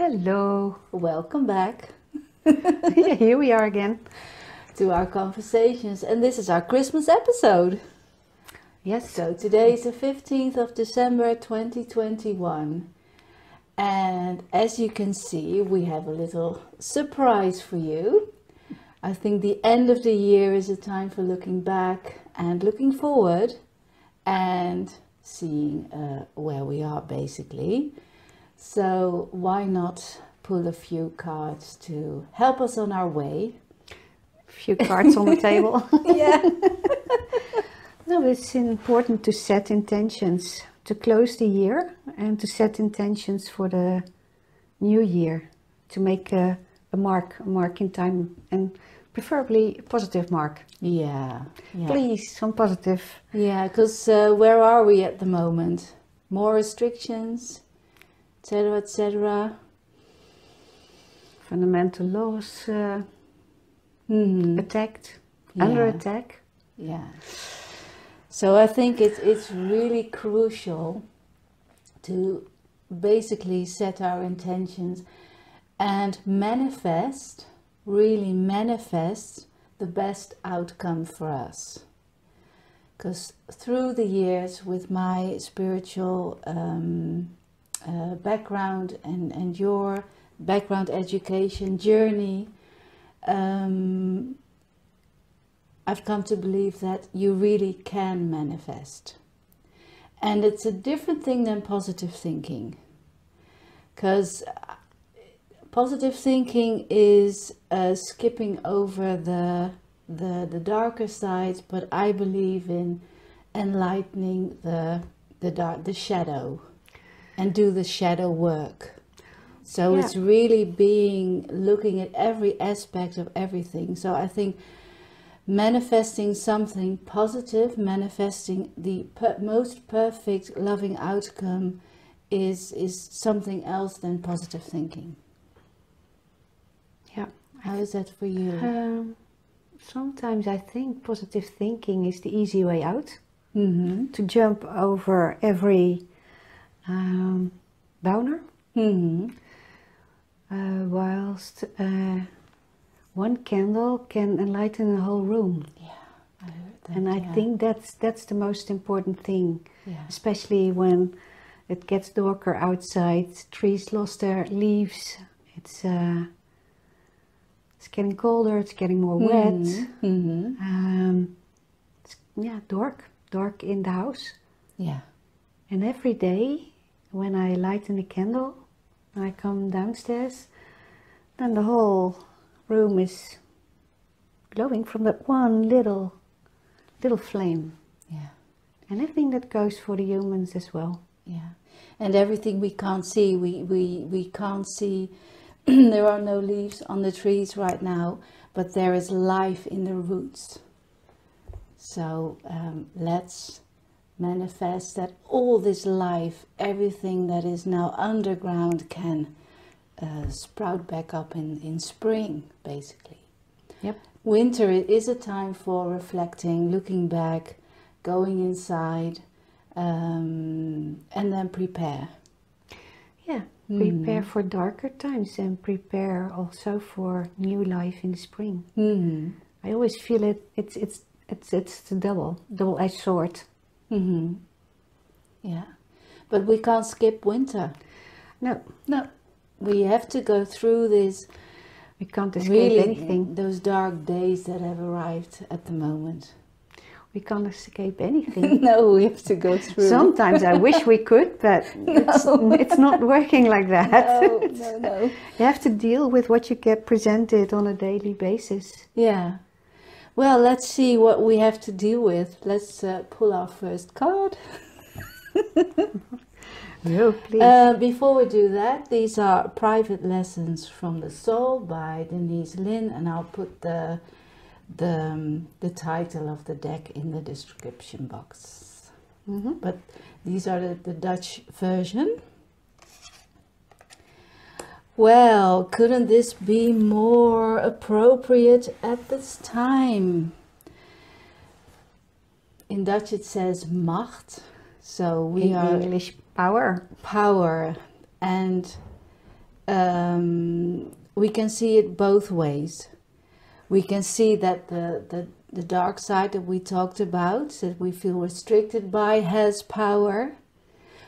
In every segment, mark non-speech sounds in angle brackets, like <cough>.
Hello. Welcome back <laughs> yeah, here we are again. to our conversations, and this is our Christmas episode. Yes. So today is the 15th of December 2021, and as you can see, we have a little surprise for you. I think the end of the year is a time for looking back and looking forward and seeing uh, where we are basically. So, why not pull a few cards to help us on our way? A few cards on the <laughs> table. Yeah. <laughs> no, it's important to set intentions to close the year and to set intentions for the new year to make a, a mark, a mark in time, and preferably a positive mark. Yeah. Yeah. Please, some positive. Yeah, because uh, where are we at the moment? More restrictions, etc., etc. Fundamental laws uh, Hmm. attacked, under attack. Yeah. So I think it's it's really crucial to basically set our intentions and manifest, really manifest the best outcome for us. Because through the years, with my spiritual um, uh, background and, and your background education journey, um, I've come to believe that you really can manifest. And it's a different thing than positive thinking. Because positive thinking is uh, skipping over the, the, the darker sides, but I believe in enlightening the, the, dark, the shadow and do the shadow work. So Yeah. it's really being looking at every aspect of everything. So I think manifesting something positive, manifesting the per- most perfect loving outcome is is something else than positive thinking. Yeah. How is that for you? Um, sometimes I think positive thinking is the easy way out. Mm-hmm. to jump over every um, downer, Mm-hmm. uh, whilst uh, one candle can enlighten a whole room. Yeah, I heard that. And I yeah. think that's that's the most important thing, yeah. especially when it gets darker outside. Trees lost their leaves. It's uh, it's getting colder. It's getting more wet. Mm-hmm. Um, it's, yeah, dark, dark in the house. Yeah. And every day, when I lighten the candle, I come downstairs, then the whole room is glowing from that one little, little flame. Yeah. And I think that goes for the humans as well. Yeah, and everything we can't see, we, we, we can't see. <clears throat> there are no leaves on the trees right now, but there is life in the roots. So um, let's manifest that all this life, everything that is now underground, can uh, sprout back up in, in spring, basically. Yep. Winter is a time for reflecting, looking back, going inside, um, and then prepare. Yeah. Mm. Prepare for darker times and prepare also for new life in spring. Mm-hmm. I always feel it. It's it's it's it's the double double-edged sword. Mm-hmm. Yeah, but we can't skip winter. No, No, we have to go through this we can't escape really anything. those dark days that have arrived at the moment. We can't escape anything. <laughs> no, we have to go through. Sometimes I wish we could, but <laughs> it's, it's not working like that. no, no, <laughs> no. You have to deal with what you get presented on a daily basis. Yeah. Well, let's see what we have to deal with. Let's uh, pull our first card. <laughs> No, please. Uh, before we do that, these are private lessons from the soul by Denise Linn, and I'll put the the um, the title of the deck in the description box. Mhm. But these are the, the Dutch version. Well, couldn't this be more appropriate at this time? In Dutch it says macht, so we In are English, power. power and um, we can see it both ways. We can see that the, the, the dark side that we talked about, that we feel restricted by, has power.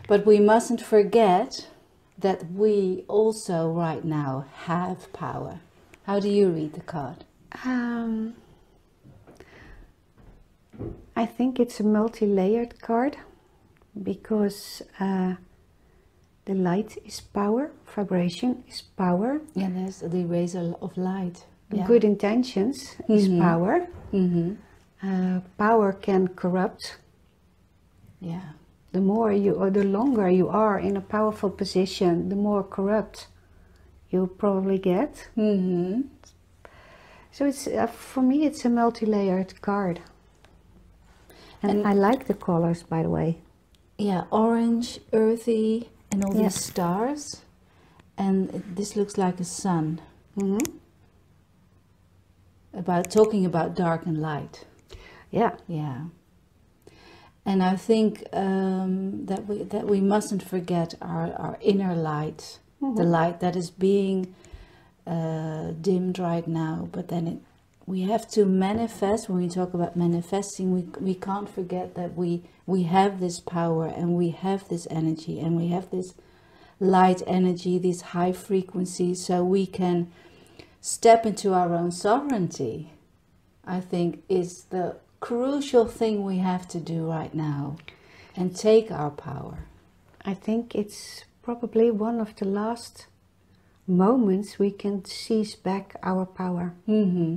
But we mustn't forget that we also, right now, have power. How do you read the card? Um, I think it's a multi-layered card because uh, the light is power, vibration is power, Yeah, there's the eraser of light. Yeah. good intentions is Mhm. power. Mm-hmm. Uh, power can corrupt. Yeah. The more you, or the longer you are in a powerful position, the more corrupt you probably get. Mm-hmm. So it's uh, for me, it's a multi-layered card, and, And- I like the colors, by the way. Yeah, orange, earthy, and all Yeah. these stars. And this looks like a sun. hmm About talking about dark and light. Yeah, Yeah. And I think um, that we that we mustn't forget our, our inner light, the Mhm. light that is being uh, dimmed right now. But then it, we have to manifest. When we talk about manifesting, we we can't forget that we we have this power and we have this energy and we have this light energy, these high frequencies, so we can step into our own sovereignty. I think is the crucial thing we have to do right now and take our power. I think it's probably one of the last moments we can seize back our power. Mm-hmm.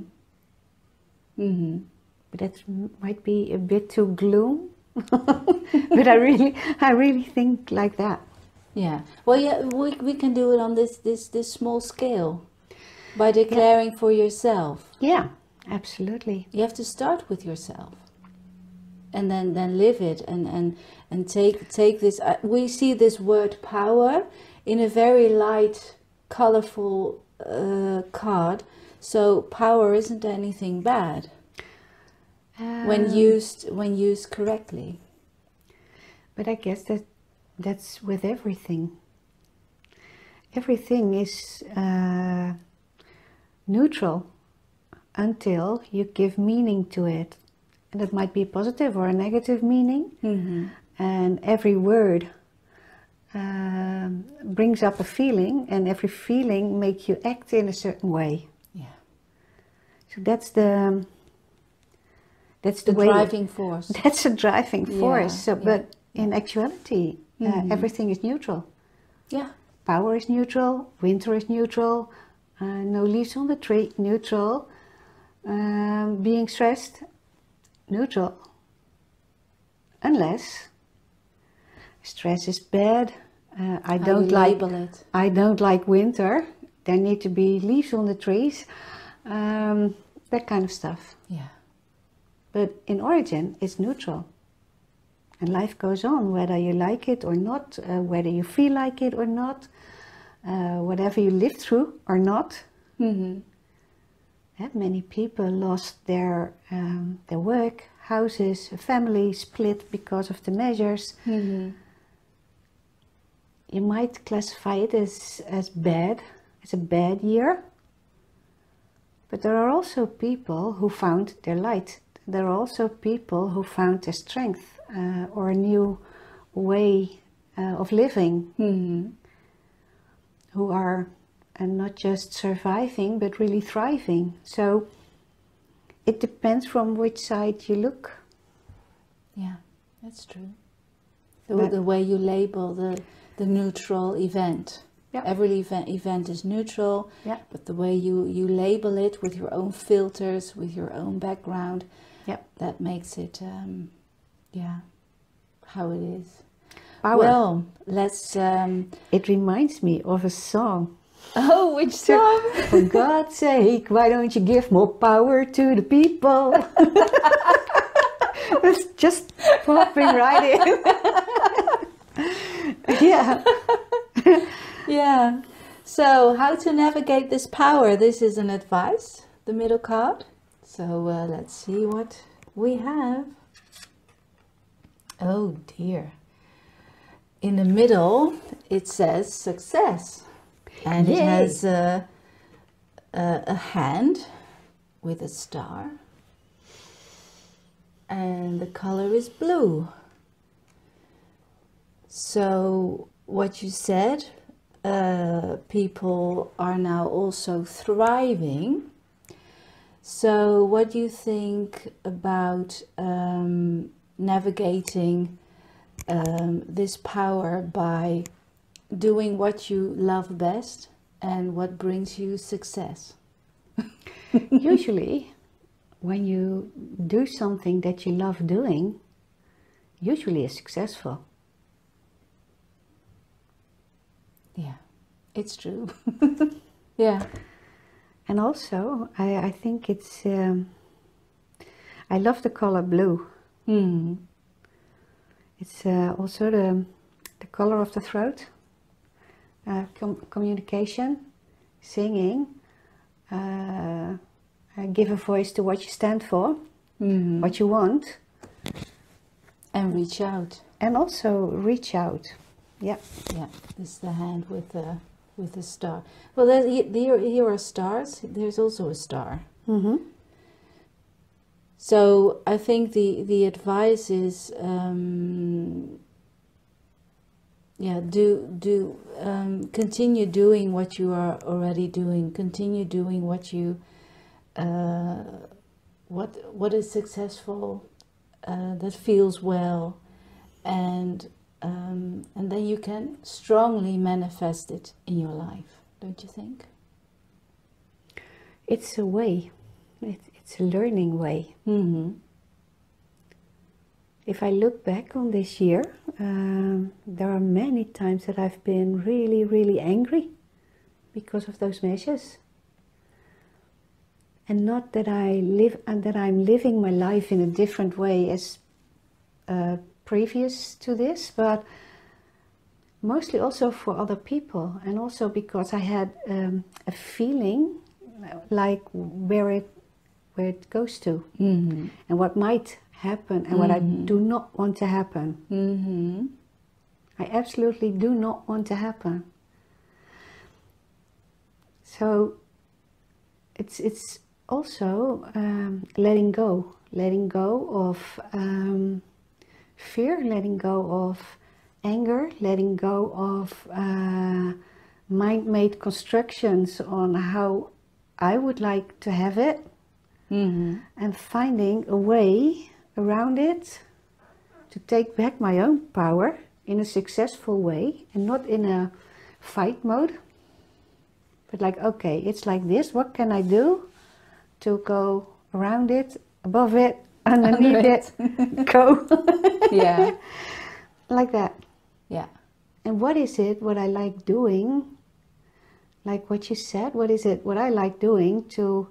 Mm-hmm. But that might be a bit too gloom. <laughs> but I really, I really think like that. Yeah. Well, yeah, we we can do it on this this this small scale by declaring for yourself. Yeah, absolutely. You have to start with yourself. And then, then live it and, and, and take take this. Uh, we see this word power in a very light, colorful uh, card. So power isn't anything bad when Um, used when used correctly. But I guess that that's with everything. Everything is uh, neutral until you give meaning to it. And it might be a positive or a negative meaning. Mm-hmm. And every word um, brings up a feeling, and every feeling makes you act in a certain way. Yeah. So that's the that's the, The way. driving force. <laughs> That's a driving force. Yeah, so, yeah, but in actuality, uh, Mhm. everything is neutral. Yeah. Power is neutral. Winter is neutral. Uh, no leaves on the tree, neutral. Um, being stressed, neutral. Unless stress is bad. Uh, I don't like. label it. I don't like winter. There need to be leaves on the trees. Um, that kind of stuff. Yeah. But in origin, it's neutral. And life goes on, whether you like it or not, uh, whether you feel like it or not, uh, whatever you live through or not. Mm-hmm. Uh, many people lost their, um, their work, houses, family split because of the measures. Mm-hmm. You might classify it as, as bad, as a bad year. But there are also people who found their light. There are also people who found their strength uh, or a new way uh, of living, Mm-hmm. who are uh, not just surviving but really thriving. So it depends from which side you look. Yeah, that's true. The, the way you label the, the neutral event. Yeah. Every event, event is neutral, Yeah. but the way you, you label it with your own filters, with your own background, Yeah. that makes it, um, yeah, how it is. Power. Well, let's. Um, it reminds me of a song. Oh, which song? <laughs> For God's sake, why don't you give more power to the people? <laughs> it's just popping right in. <laughs> yeah. Yeah. So, how to navigate this power? This is an advice, the middle card. So, uh, let's see what we have. Oh dear. In the middle, it says success. And it has a, a, a hand with a star, and the color is blue. So, what you said, uh, people are now also thriving. So, what do you think about um, navigating um, this power by doing what you love best and what brings you success? <laughs> usually, when you do something that you love doing, usually is successful. Yeah, it's true. <laughs> yeah. And also, I, I think it's. Um, I love the color blue. Hmm. It's uh, also the, the color of the throat, uh, com- communication, singing, uh, uh, give a voice to what you stand for, Mhm. what you want, And reach out. and also reach out. Yeah. Yeah, this is the hand with the with the star. Well, there, here, here are stars. There's also a star. Mm-hmm. So I think the the advice is, um, yeah, do do um, continue doing what you are already doing. Continue doing what you uh, what what is successful, uh, that feels well, and um, and then you can strongly manifest it in your life. Don't you think? It's a way. It, it's a learning way. Mm-hmm. If I look back on this year, um, there are many times that I've been really, really angry because of those measures. And not that I live and that I'm living my life in a different way as uh, previous to this, but mostly also for other people, and also because I had um, a feeling like where it where it goes to Mm-hmm. and what might happen and what I do not want to happen. Mm-hmm. I absolutely do not want to happen. So it's it's also um, letting go, letting go of um, fear, letting go of anger, letting go of uh, mind-made constructions on how I would like to have it Mm-hmm. and finding a way around it to take back my own power in a successful way and not in a fight mode. But like, okay, it's like this. What can I do to go around it, above it, <laughs> underneath it, go <laughs> Yeah. <laughs> like that? Yeah. And what is it what I like doing? Like what you said, what is it what I like doing to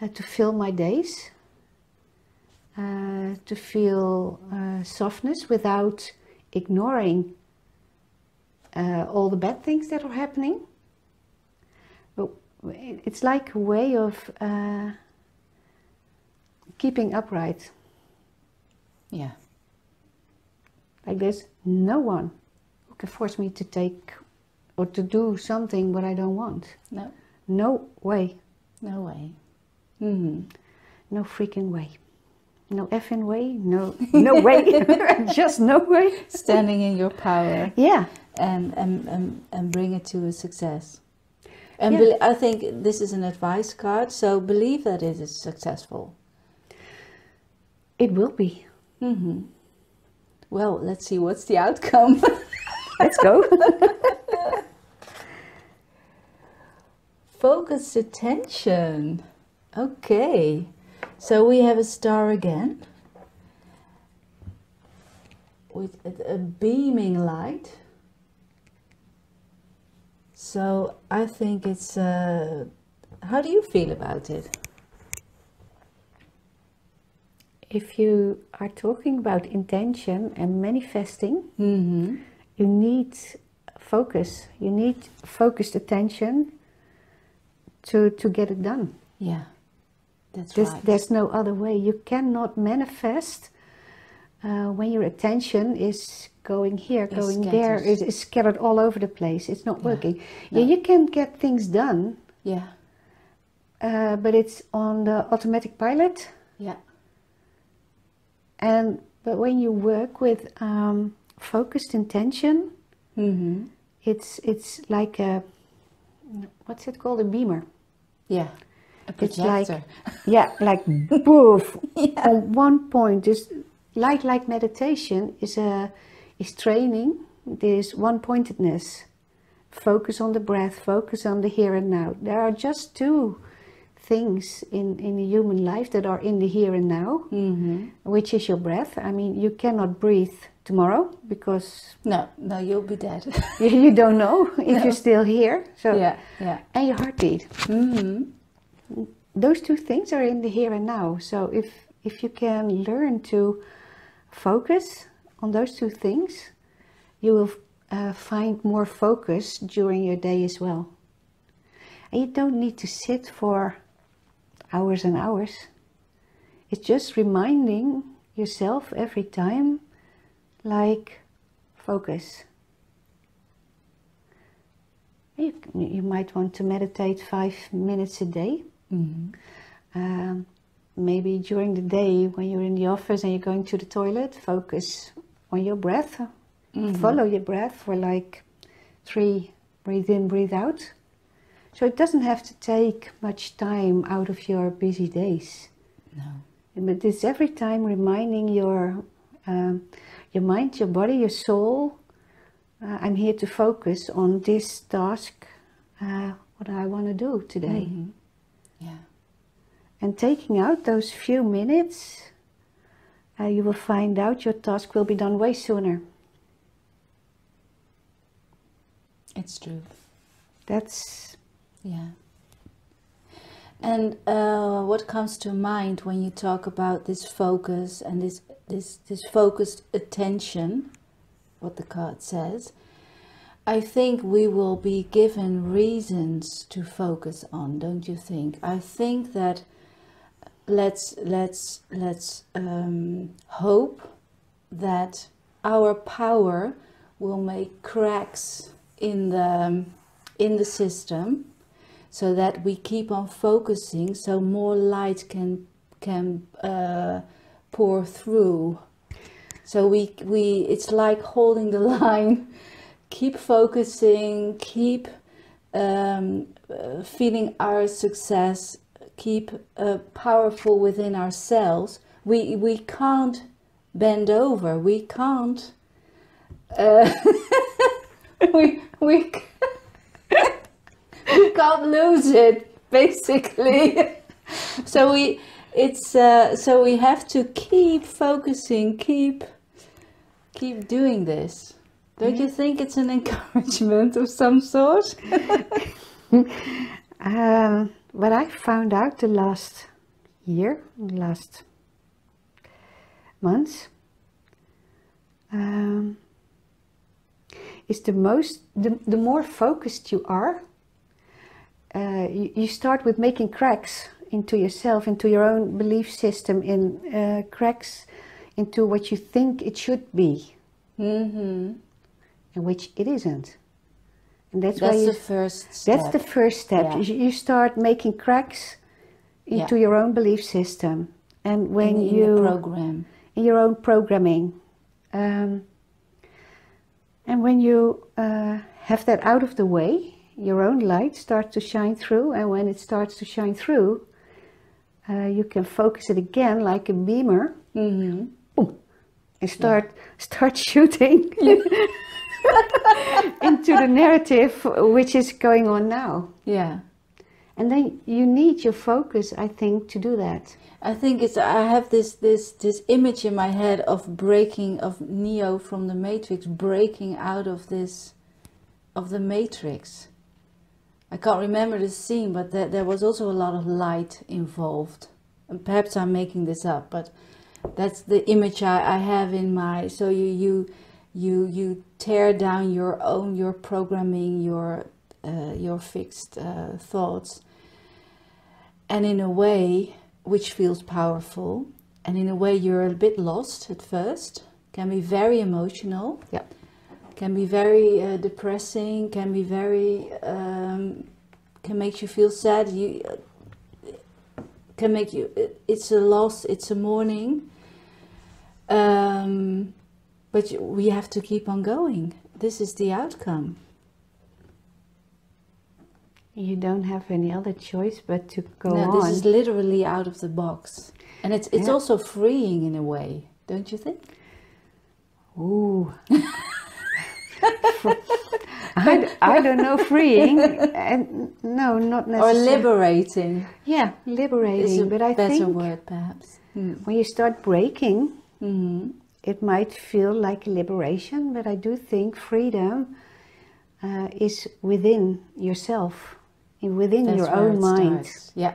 uh, to fill my days? Uh, to feel uh, softness without ignoring uh, all the bad things that are happening. But it's like a way of uh, keeping upright. Yeah. Like there's no one who can force me to take or to do something what I don't want. No. No way. No way. Mm-hmm. No freaking way. No effing way. No <laughs> no way. <laughs> Just no way. Standing in your power Yeah. and and, and, and bring it to a success. And Yeah. bel- I think this is an advice card, so believe that it is successful. It will be. Mm-hmm. Well, let's see what's the outcome. <laughs> Let's go. Focus attention. Okay. So we have a star again with a, beaming light. So I think it's. Uh, how do you feel about it? if you are talking about intention and manifesting, Mm-hmm. you need focus. You need focused attention to to get it done. Yeah, that's There's, right. there's no other way. You cannot manifest uh, when your attention is going here, going there, scattered. is, is scattered all over the place. It's not Yeah. working. No. Yeah, you can get things done, Yeah. uh, but it's on the automatic pilot. Yeah. And but when you work with um, focused intention, Mm-hmm. it's it's like a what's it called a beamer. Yeah. A It's like- <laughs> Yeah, like poof <laughs> on one point. Just like like meditation is a is training this one pointedness. Focus on the breath. Focus on the here and now. There are just two things in in the human life that are in the here and now, Mm-hmm. which is your breath. I mean, you cannot breathe tomorrow because No, no, you'll be dead. you, <laughs> you don't know if you're still here. So yeah. Yeah. and your heartbeat. Mm-hmm. Those two things are in the here and now. So if if you can learn to focus on those two things, you will uh, find more focus during your day as well. And you don't need to sit for hours and hours. It's just reminding yourself every time, like, focus. You, you might want to meditate five minutes a day. Mm-hmm. Um, maybe during the day when you're in the office and you're going to the toilet, focus on your breath. Follow your breath for like three breathe in, breathe out. So it doesn't have to take much time out of your busy days. No. But it's every time reminding your um, your mind, your body, your soul. Uh, I'm here to focus on this task. Uh, what I want to do today. Mhm. Yeah. And taking out those few minutes, uh, you will find out your task will be done way sooner. It's true. That's Yeah. And uh, what comes to mind when you talk about this focus and this this this focused attention, what the card says, I think we will be given reasons to focus on, don't you think? I think that let's let's let's um, hope that our power will make cracks in the in the system so that we keep on focusing so more light can can uh, pour through. So we we it's like holding the <laughs> line. Keep focusing keep um, uh, feeling our success keep uh, powerful within ourselves we we can't bend over we can't uh, <laughs> we we <laughs> we can't lose it basically. <laughs> So we it's uh, so we have to keep focusing keep keep doing this. Don't you think it's an encouragement of some sort? Um, what I found out the last year, last months, um, is the most the, the more focused you are, uh, you, you start with making cracks into yourself, into your own belief system, in uh, cracks into what you think it should be, mm-hmm. and which it isn't. And that's, why you the first step That's the first step. Yeah. You, start making cracks into Yeah. your own belief system, and when in, in you program in your own programming, um, and when you uh, have that out of the way, your own light starts to shine through, and when it starts to shine through, uh, you can focus it again like a beamer mm-hmm. and start start <laughs> shooting <laughs> into the narrative which is going on now. yeah And then you need your focus, I think, to do that. I think it's I have this this this image in my head of breaking of Neo from the Matrix breaking out of this of the Matrix. I can't remember the scene, but there, there was also a lot of light involved. And perhaps I'm making this up, but that's the image I, I have in my. So you you you you tear down your own your programming, your uh, your fixed uh, thoughts, and in a way which feels powerful and in a way you're a bit lost at first. Can be very emotional. Yeah. Can be very uh, depressing. Can be very um, can make you feel sad. You can make you. It's a loss. It's a mourning. Um, but we have to keep on going. This is the outcome. You don't have any other choice but to go no, on. this is literally out of the box, and it's it's Yeah. also freeing in a way, don't you think? Ooh. <laughs> I, I don't know, freeing. And no, not necessarily. Or liberating Yeah, is a liberating. But I better think word, perhaps. Mm. when you start breaking, hmm it might feel like liberation, but I do think freedom uh, is within yourself, within That's your own mind. starts. Yeah.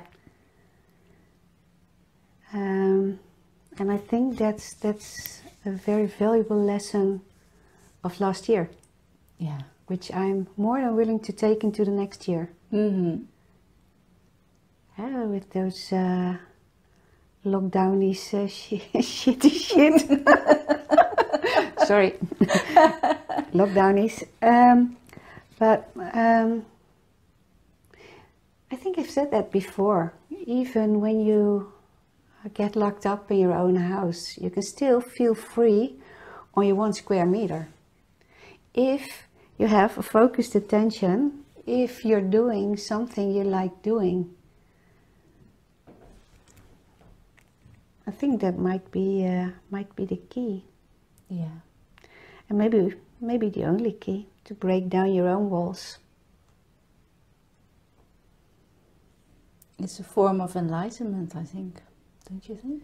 Um, and I think that's that's a very valuable lesson of last year, Yeah. which I'm more than willing to take into the next year. Mm-hmm. Uh, with those uh, lockdownies uh, <laughs> shi shitty shit. <laughs> Sorry, <laughs> lockdownies. Um, but um, I think I've said that before. Even when you get locked up in your own house, you can still feel free on your one square meter. If you have a focused attention, if you're doing something you like doing. Think that might be uh, might be the key, Yeah. and maybe maybe the only key to break down your own walls. It's a form of enlightenment, I think. Don't you think?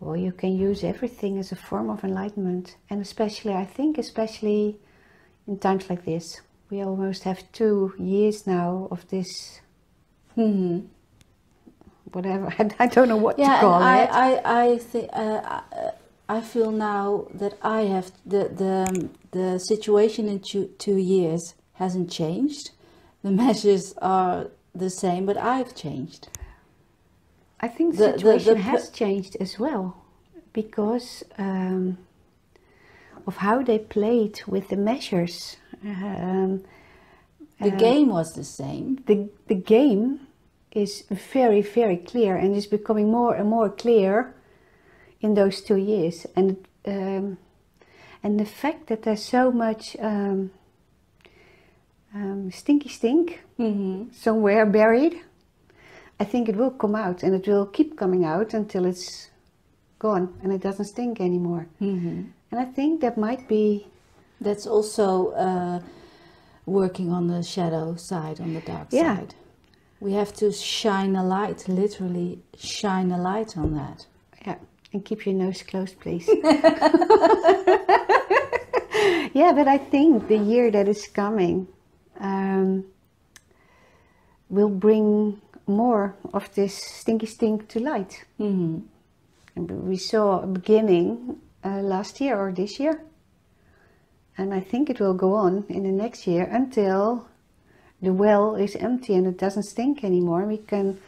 Well, you can use everything as a form of enlightenment, and especially I think especially in times like this, we almost have two years now of this hmm whatever <laughs> I, don't know what Yeah, to call I, it. I, I think uh, I- feel now that I have the the the situation in two, two years hasn't changed. The <laughs> measures are the same, but I've changed. I think The- the the- situation the has changed as well because um, of how they played with the measures. Um, The uh, game was the same. the the game is very very clear and is becoming more and more clear in those two years and um, and the fact that there's so much um, um, stinky stink hmm somewhere buried I think it will come out and it will keep coming out until it's gone and it doesn't stink anymore hmm and I think that might be That's also uh, working on the shadow side, on the dark Yeah. side. We have to shine a light, literally shine a light on that. Yeah, and keep your nose closed, please. <laughs> <laughs> yeah, but I think the year that is coming um, will bring more of this stinky stink to light. hmm And we saw a beginning uh, last year or this year. And I think it will go on in the next year until the well is empty and it doesn't stink anymore. We can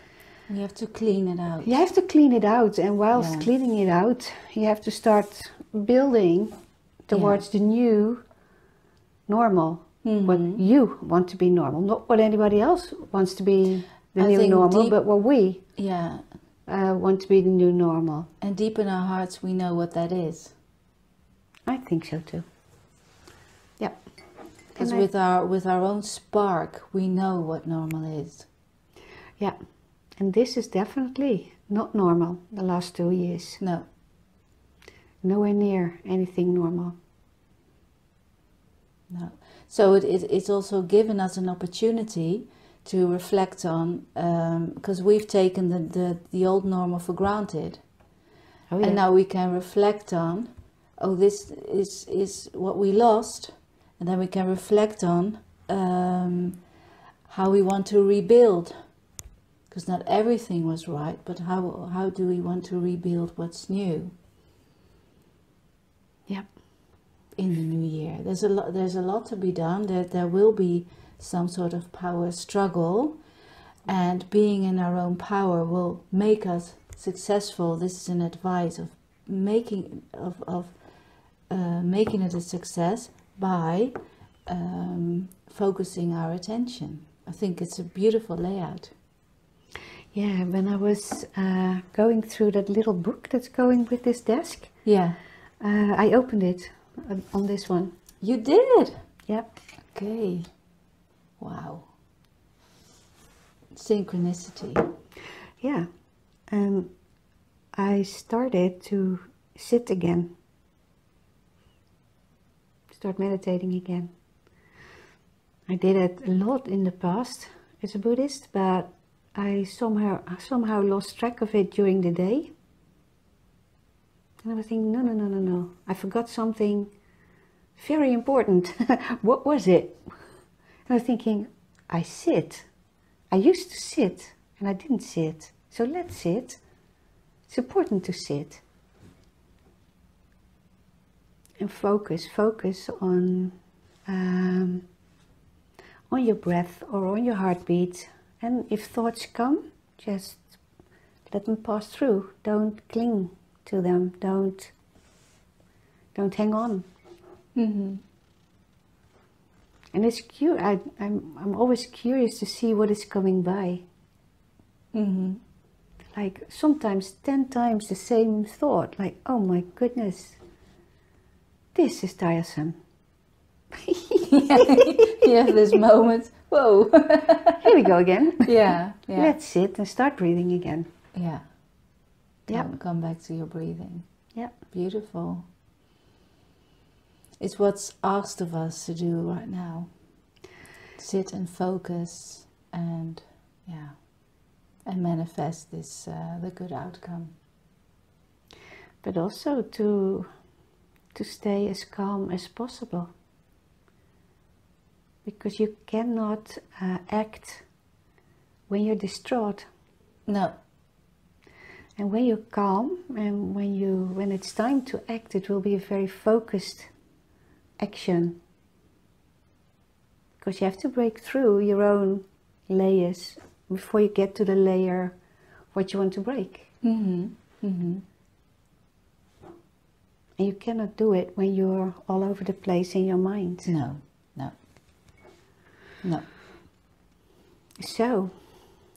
We have to clean it out. you have to clean it out, and whilst Yeah. cleaning it out, you have to start building towards the new normal. What Mhm. you want to be normal, not what anybody else wants to be the I new normal, deep- but what we Yeah, uh, want to be the new normal. and deep in our hearts, we know what that is. I think so too. Because with our with our own spark, we know what normal is. Yeah. And this is definitely not normal the last two years. No, Nowhere near anything normal. no. So it, it it's also given us an opportunity to reflect on um, because we've taken the, the the old normal for granted. Oh, yeah. And now we can reflect on, oh, this is, is what we lost. And then we can reflect on um, how we want to rebuild. Because not everything was right, but how, how do we want to rebuild what's new yeah. in the new year? There's a lot, there's a lot to be done. There, there will be some sort of power struggle. And being in our own power will make us successful, this is an advice of making of of uh, making it a success by um, focusing our attention. I think it's a beautiful layout. Yeah, when I was uh, going through that little book that's going with this desk, Yeah, uh, I opened it uh, on this one. you did. Yep. Okay. Wow. Synchronicity. Yeah. And I started to sit again, start meditating again. I did it a lot in the past as a Buddhist, but I somehow somehow lost track of it during the day. And I was thinking, no, no, no, no, no. I forgot something very important. <laughs> what was it? And I was thinking, I sit. I used to sit and I didn't sit. So let's sit. It's important to sit. And focus, focus on um, on your breath or on your heartbeat. And if thoughts come, just let them pass through. Don't cling to them. Don't don't hang on. Mm-hmm. And it's cute I, I'm I'm always curious to see what is coming by. Mm-hmm. Like sometimes ten times the same thought. Like oh my goodness, this is tiresome. <laughs> you have this moment. Whoa. <laughs> Here we go again. yeah. Yeah. Let's sit and start breathing again. yeah. Yeah. Come, come back to your breathing. Yeah. Beautiful. It's what's asked of us to do right now. Sit and focus and yeah, and manifest this uh, the good outcome. But also to to stay as calm as possible. Because you cannot uh, act when you're distraught. No. And when you're calm and when you when it's time to act, it will be a very focused action. Because you have to break through your own layers before you get to the layer what you want to break. Mm-hmm. Mm-hmm. And you cannot do it when you're all over the place in your mind. No. No. No. So,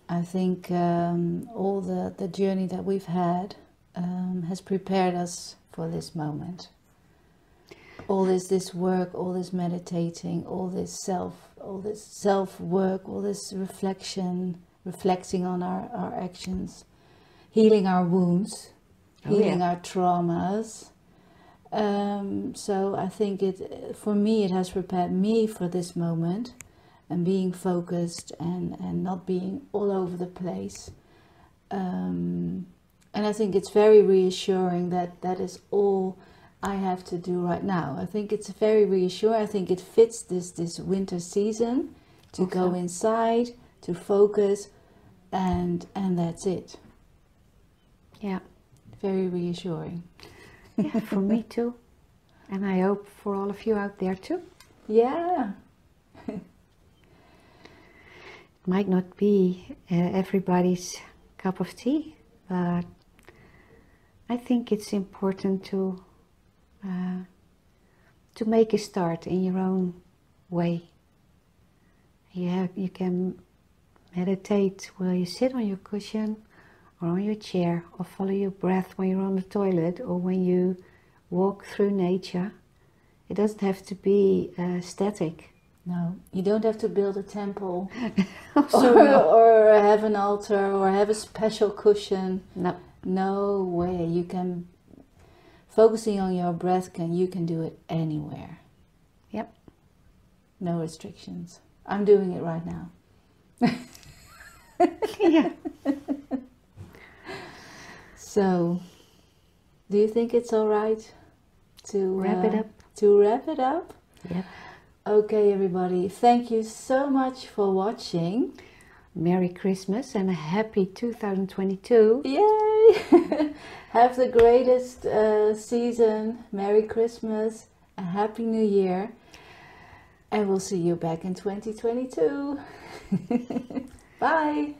I think um, all the, the journey that we've had um, has prepared us for this moment. All this this work, all this meditating, all this self, all this self work, all this reflection, reflecting on our, our actions, healing our wounds, Oh, healing yeah. our traumas. Um, so I think it for me it has prepared me for this moment and being focused and, and not being all over the place. Um, and I think it's very reassuring that that is all I have to do right now. I think it's very reassuring. I think it fits this, this winter season to go inside, to focus, and and that's it. yeah, Very reassuring. Yeah, for me <laughs> too. And I hope for all of you out there too. Yeah. It <laughs> might not be uh, everybody's cup of tea, but I think it's important to uh, to make a start in your own way. You have, you can meditate while you sit on your cushion or on your chair, or follow your breath when you're on the toilet or when you walk through nature. It doesn't have to be uh, static. No, you don't have to build a temple <laughs> or, or have an altar or have a special cushion. No. No way. You can focusing on your breath can you can do it anywhere. Yep. No restrictions. I'm doing it right now. <laughs> <laughs> yeah. So, do you think it's all right to Wrap it uh, up. To wrap it up. Yep. Okay, everybody. Thank you so much for watching. Merry Christmas and a happy 2022. Yay! <laughs> Have the greatest uh, season. Merry Christmas. A happy New Year. And we'll see you back in 2022. <laughs> Bye.